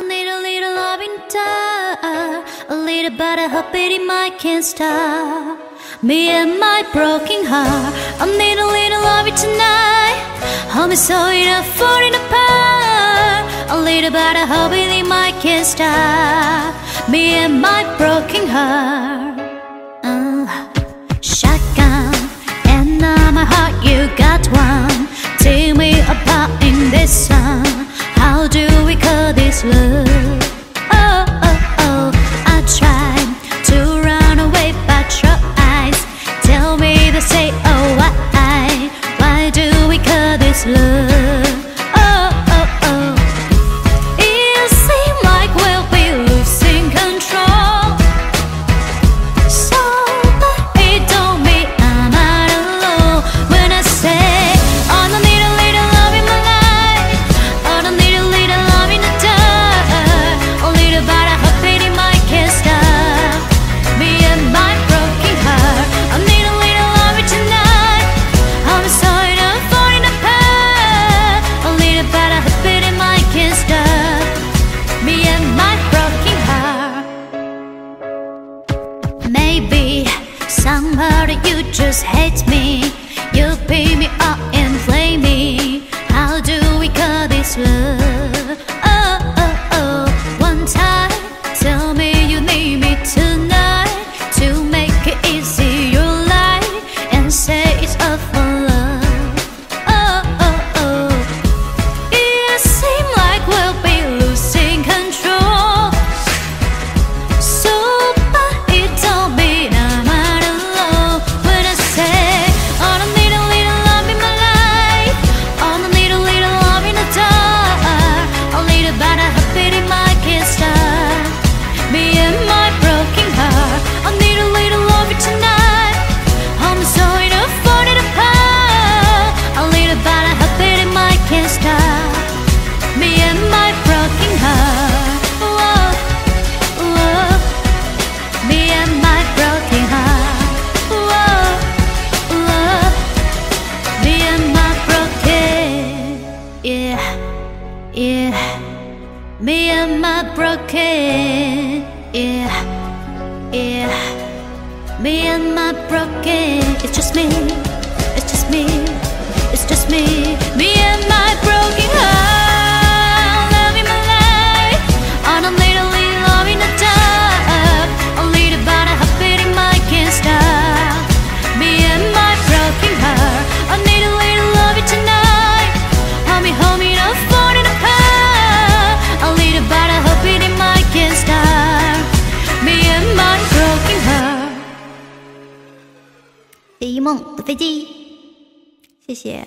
a little, little loving time. A little, but I hope it might can't stop. Me and my broken heart. I need a little loving tonight. Homie, so it up, falling apart. A little, but I hope it might can't stop. Me and my broken heart. Uh, shotgun, and now my heart, you got one. Tear me apart in this song. say Somebody you just hate me. You'll be Yeah, me and my broken. Yeah, yeah, me and my broken. It's just me, it's just me. 一梦的飞机谢谢